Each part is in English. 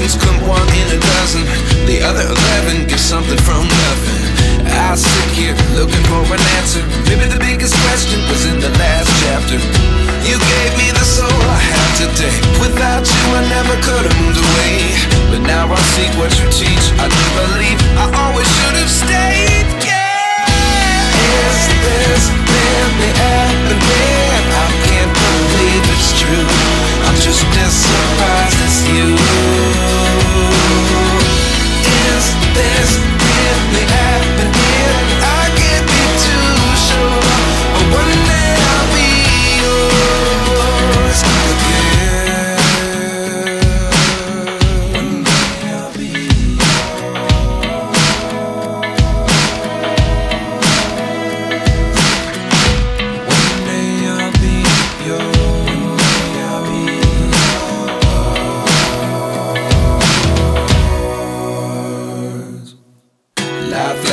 Lessons come one in a dozen. The other eleven get something from nothing. I sit here looking for an answer. Maybe the biggest question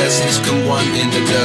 lessons come one in the dozen.